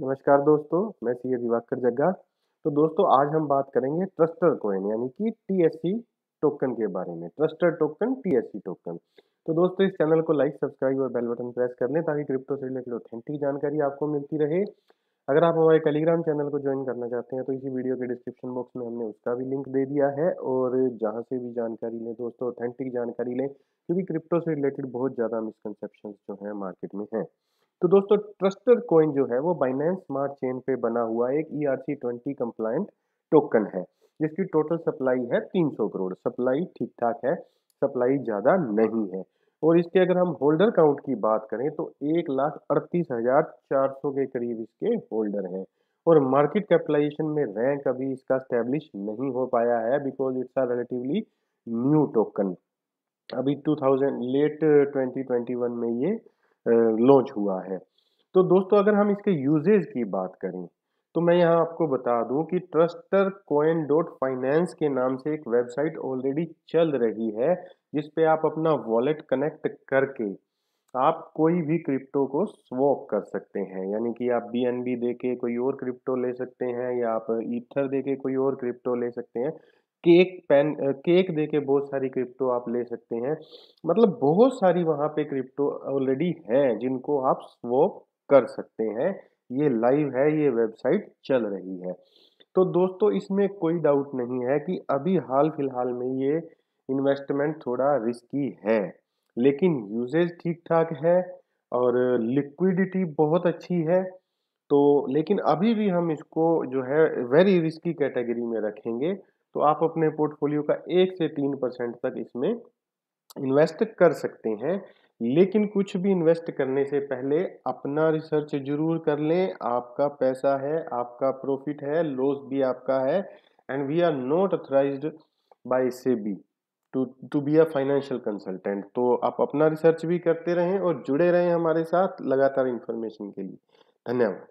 नमस्कार दोस्तों, मैं सी दिवाकर जग्गा। तो दोस्तों, आज हम बात करेंगे ट्रस्टर कोइन यानी कि टीएससी टोकन के बारे में। ट्रस्टर टोकन टीएससी टोकन तो दोस्तों, इस चैनल को लाइक सब्सक्राइब और बेल बटन प्रेस कर लें ताकि क्रिप्टो से रिलेटेड ऑथेंटिक जानकारी आपको मिलती रहे। अगर आप हमारे टेलीग्राम चैनल को ज्वाइन करना चाहते हैं तो इसी वीडियो के डिस्क्रिप्शन बॉक्स में हमने उसका भी लिंक दे दिया है। और जहाँ से भी जानकारी लें दोस्तों ऑथेंटिक जानकारी लें, क्योंकि क्रिप्टो से रिलेटेड बहुत ज़्यादा मिसकनसेप्शन जो है मार्केट में हैं। तो दोस्तों ट्रस्टर कॉइन जो है, वो बाइनेंस स्मार्ट चेन पे बना हुआ एक E R C twenty complaint token है, जिसकी टोटल सप्लाई है 300 करोड़। सप्लाई ठीक ठाक है सप्लाई ज़्यादा नहीं है। और इसके अगर हम होल्डर काउंट की बात करें तो एक लाख अड़तीस हज़ार चार सौ के करीब इसके होल्डर हैं। और मार्केट कैपिटलाइजेशन में रैंक अभी इसका स्टैब्लिश नहीं हो पाया है because it's a relatively new token अभी 2000 लेट 2021 में ये लॉन्च हुआ है। तो दोस्तों, अगर हम इसके यूजेज की बात करें तो मैं यहाँ आपको बता दूँ कि ट्रस्टर कोइन डॉट फाइनेंस के नाम से एक वेबसाइट ऑलरेडी चल रही है जिसपे आप अपना वॉलेट कनेक्ट करके आप कोई भी क्रिप्टो को स्वॉप कर सकते हैं, यानी कि आप बी एन बी दे के कोई और क्रिप्टो ले सकते हैं या आप ईथर दे के कोई और क्रिप्टो ले सकते हैं। केक, पेन, केक दे के बहुत सारी क्रिप्टो आप ले सकते हैं। मतलब बहुत सारी वहाँ पे क्रिप्टो ऑलरेडी हैं जिनको आप स्वॉप कर सकते हैं। ये लाइव है, ये वेबसाइट चल रही है। तो दोस्तों, इसमें कोई डाउट नहीं है कि अभी हाल फ़िलहाल में ये इन्वेस्टमेंट थोड़ा रिस्की है। लेकिन यूजेज ठीक ठाक है और लिक्विडिटी बहुत अच्छी है तो लेकिन अभी भी हम इसको जो है वेरी रिस्की कैटेगरी में रखेंगे तो आप अपने पोर्टफोलियो का एक से तीन परसेंट तक इसमें इन्वेस्ट कर सकते हैं। लेकिन कुछ भी इन्वेस्ट करने से पहले अपना रिसर्च ज़रूर कर लें, आपका पैसा है, आपका प्रॉफिट है लॉस भी आपका है and we are not authorized by SEBI to to be a financial consultant तो आप अपना रिसर्च भी करते रहें और जुड़े रहें हमारे साथ लगातार इन्फॉर्मेशन के लिए। धन्यवाद।